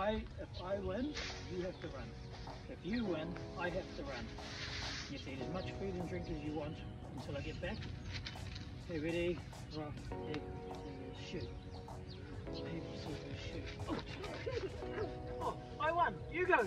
I if I win, you have to run. If you win, I have to run. You to eat as much food and drink as you want until I get back. Okay, ready, rock, egg, shoot. Shoot. Oh. oh, I won. You go.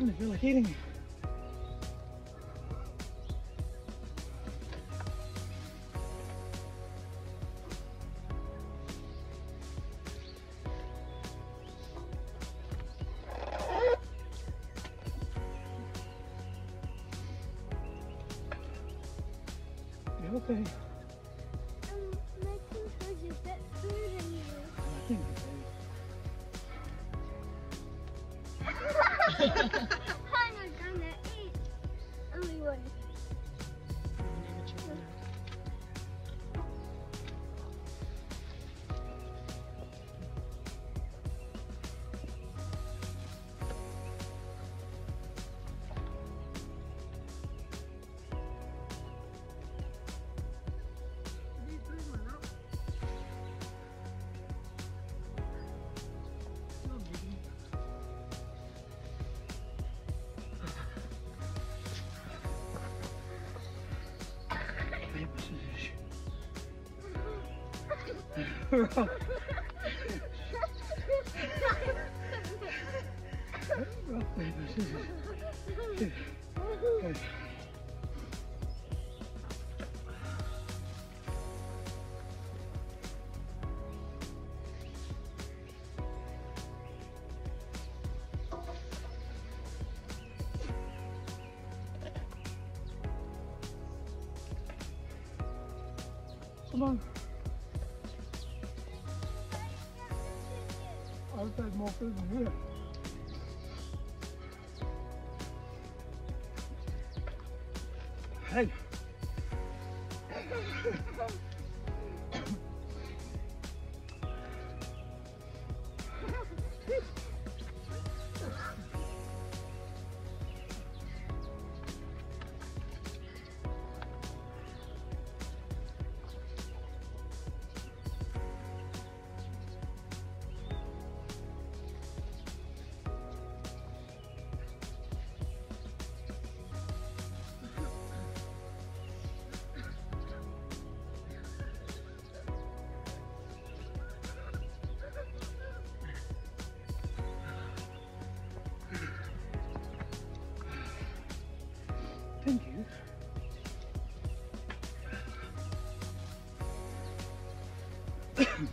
I don't feel like eating. Okay? Come on. More food than here. Hey. Thank you.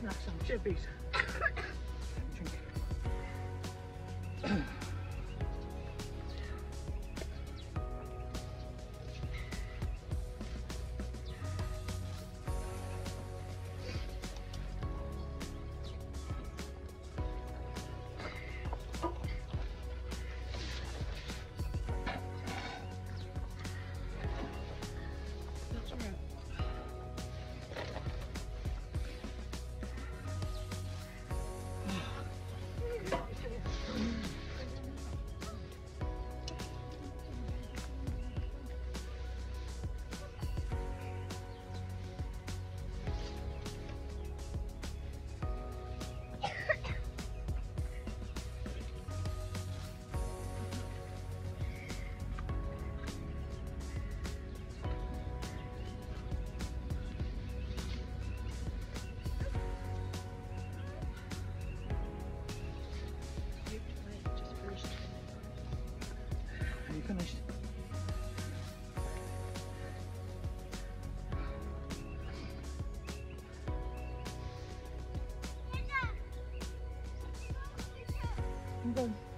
Snack some chippies. London.